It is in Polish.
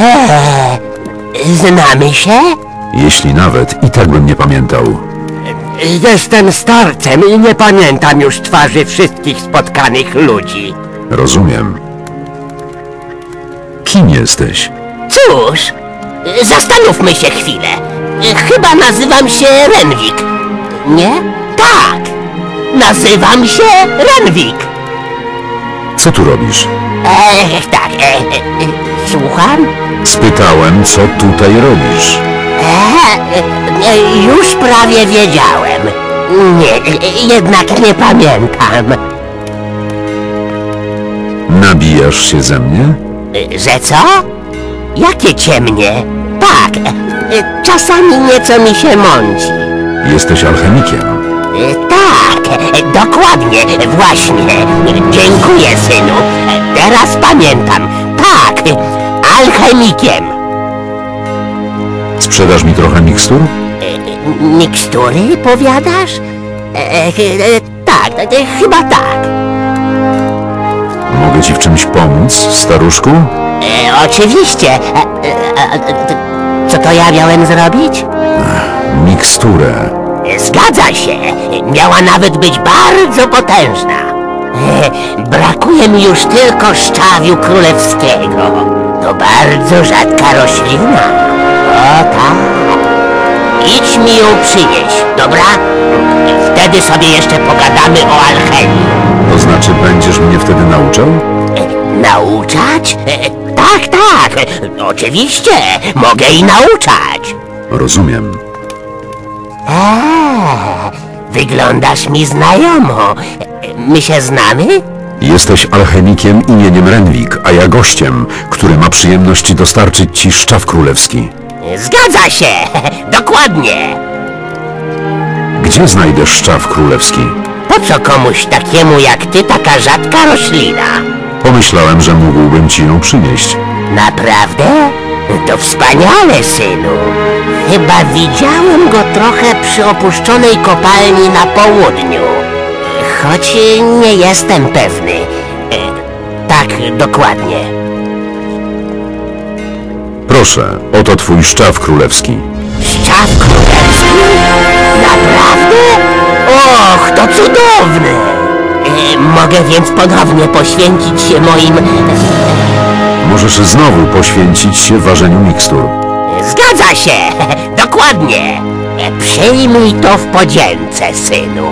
Eee, znamy się? Jeśli nawet, i tak bym nie pamiętał. Jestem starcem i nie pamiętam już twarzy wszystkich spotkanych ludzi. Rozumiem. Kim jesteś? Cóż, zastanówmy się chwilę. Chyba nazywam się Renwik. Nie? Tak. Nazywam się Renwik. Co tu robisz? Tak, e, e, słucham? Spytałem, co tutaj robisz. E, już prawie wiedziałem. Nie, jednak nie pamiętam. Nabijasz się ze mnie? Że co? Jakie ciemnie? Tak, e, czasami nieco mi się mąci. Jesteś alchemikiem. E, Tak, dokładnie, właśnie. Dziękuję, synu. Teraz pamiętam. Tak, alchemikiem. Sprzedasz mi trochę mikstur? E, Mikstury, powiadasz? E, e, e, Tak, chyba tak. Mogę ci w czymś pomóc, staruszku? Oczywiście. Co to ja miałem zrobić? Miksturę. Zgadza się. Miała nawet być bardzo potężna. Brakuje mi już tylko szczawiu królewskiego. To bardzo rzadka roślina. O tak. Idź mi ją przynieść, dobra? Wtedy sobie jeszcze pogadamy o alchemii. To znaczy, będziesz mnie wtedy nauczał? E, Nauczać? E, Tak, tak. Oczywiście. Mogę i nauczać. Rozumiem. Eee, wyglądasz mi znajomo. My się znamy? Jesteś alchemikiem imieniem Renwik, a ja gościem, który ma przyjemność dostarczyć ci szczaw królewski. Zgadza się! Dokładnie! Gdzie znajdę szczaw królewski? Po co komuś takiemu jak ty taka rzadka roślina? Pomyślałem, że mógłbym ci ją przynieść. Naprawdę? To wspaniale, synu. Chyba widziałem go trochę przy opuszczonej kopalni na południu. Choć nie jestem pewny. E, Tak, dokładnie. Proszę, oto twój szczaw królewski. Szczaw królewski? Naprawdę? Och, to cudowne! Mogę więc ponownie poświęcić się moim... Możesz znowu poświęcić się ważeniu mikstur. Zgadza się! Dokładnie! E, Przyjmij to w podzięce, synu.